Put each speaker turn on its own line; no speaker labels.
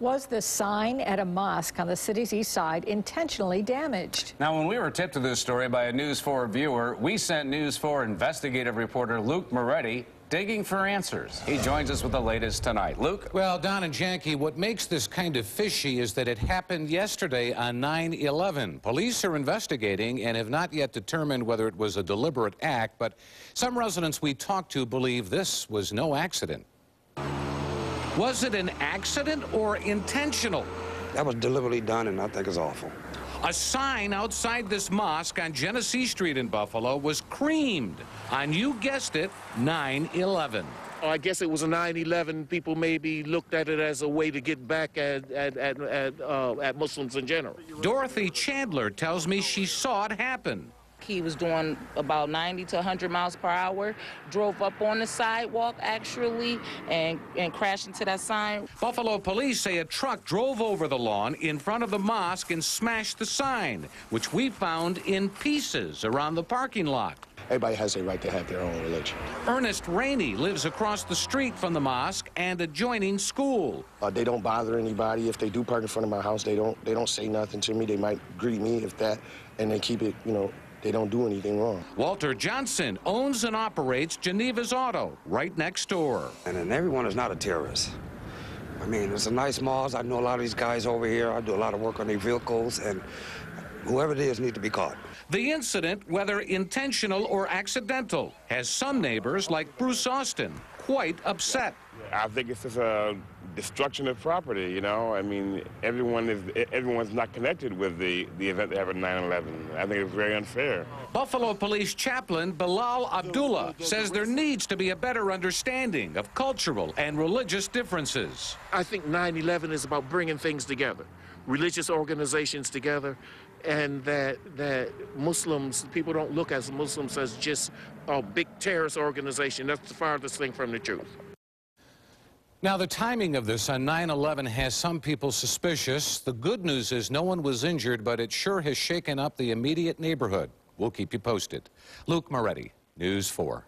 Was the sign at a mosque on the city's east side intentionally damaged?
Now, when we were tipped to this story by a News 4 viewer, we sent News 4 investigative reporter Luke Moretti digging for answers. He joins us with the latest tonight. Luke?
Well, Don and Jackie, what makes this kind of fishy is that it happened yesterday on 9 11. Police are investigating and have not yet determined whether it was a deliberate act, but some residents we talked to believe this was no accident. Was it an accident or intentional?
That was deliberately done, and I think it's awful.
A sign outside this mosque on Genesee Street in Buffalo was creamed on, you guessed it, 9 11.
I guess it was a 9/11. People maybe looked at it as a way to get back at at at, at, uh, at Muslims in general.
Dorothy Chandler tells me she saw it happen.
He was doing about 90 to 100 miles per hour, drove up on the sidewalk actually, and, and crashed into that sign.
Buffalo police say a truck drove over the lawn in front of the mosque and smashed the sign, which we found in pieces around the parking lot.
Everybody has a right to have their own religion.
Ernest Rainey lives across the street from the mosque and adjoining school.
Uh, they don't bother anybody. If they do park in front of my house, they don't they don't say nothing to me. They might greet me if that, and they keep it, you know, they don't do anything wrong.
Walter Johnson owns and operates Geneva's Auto right next door.
And then everyone is not a terrorist. I mean, it's a nice mall. I know a lot of these guys over here. I do a lot of work on their vehicles, and whoever it is need to be caught.
The incident, whether intentional or accidental, has some neighbors, like Bruce Austin, quite upset.
I think it's just a destruction of property, you know. I mean, everyone is everyone's not connected with the, the event that happened 9-11. I think it's very unfair.
Buffalo Police Chaplain Bilal Abdullah says there needs to be a better understanding of cultural and religious differences.
I think 9/11 is about bringing things together, religious organizations together, and that that Muslims people don't look at Muslims as just a big terrorist organization. That's the farthest thing from the truth.
Now, the timing of this on 9 11 has some people suspicious. The good news is no one was injured, but it sure has shaken up the immediate neighborhood. We'll keep you posted. Luke Moretti, News 4.